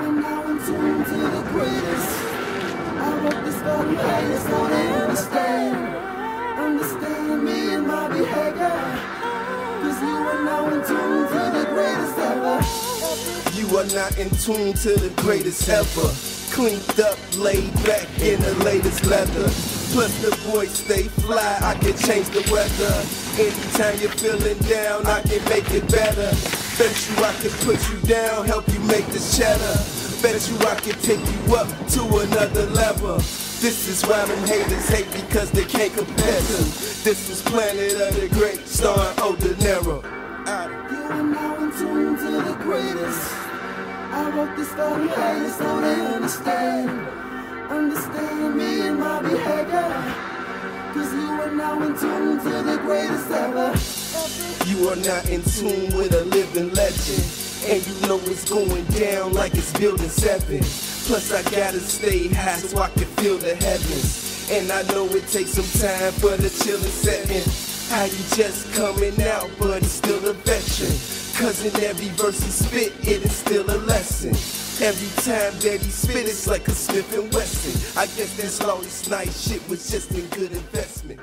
now tune to the greatest. I this understand. Understand me my you are now in tune to the greatest ever. You are not in tune to the greatest ever. Cleaned up, laid back in the latest leather. Plus the voice stay fly, I can change the weather. Anytime you're feeling down, I can make it better. Bet you I can put you down, help you make the cheddar. Bet you I can take you up to another level. This is why them haters hate because they can't compare to. This is Planet of the Great, starring Odenero. You are now in tune to the greatest. I wrote this for the haters so they understand. Understand me and my behavior. Cause you are now in tune to the greatest ever. You are not in tune with a living legend. And you know it's going down like it's building seven. Plus, I gotta stay high so I can feel the heavens. And I know it takes some time for the chillin' setting. How you just coming out, but it's still a veteran. Cause in every verse he spit, it is still a lesson. Every time that he spit, it's like a Smith and Wesson. I guess this nice shit was just a good investment.